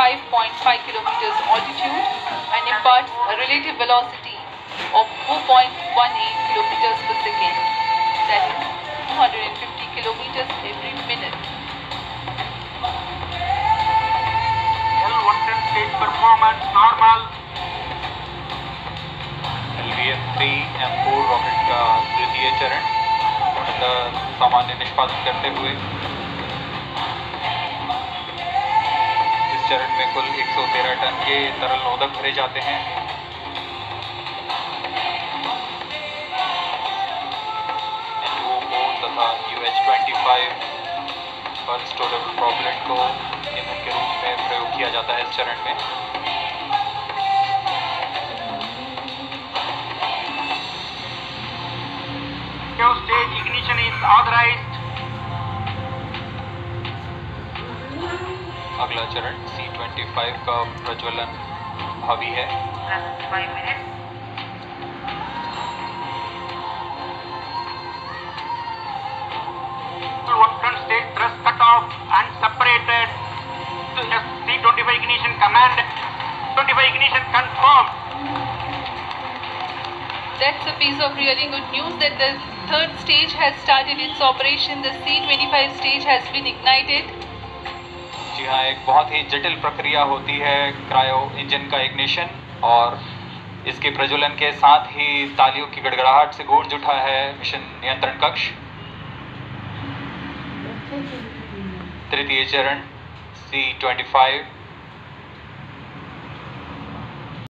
25.5 kilometers altitude and imparts a relative velocity of 4.18 kilometers per second, that is 250 kilometers every minute. L110 stage performance normal. L three M four rocket का द्वितीय चरण पूर्णतः सामान्य निष्पादन करते हुए चरण में कुल 113 टन के तरल नोदक भरे जाते हैं N2O तथा UH25 पर स्टोरेबल प्रॉपलेंट को ईंधन के रूप में प्रयोग किया जाता है इस चरण में Your stage ignition is authorized. अगला चरण सी ट्वेंटी फाइव का प्रज्वलन भावी है Five minutes. One ton stage thrust cut off and separated. C25 ignition command. 25 ignition confirmed. That's a piece of really good news that the third stage has started its operation. The C25 stage has been ignited. जी हाँ एक बहुत ही जटिल प्रक्रिया होती है cryo engine का ignition और इसके प्रज्वलन के साथ ही तालियों की गड़गड़ाहट से गूंज उठा है मिशन नियंत्रण कक्ष। तृतीय चरण। C twenty five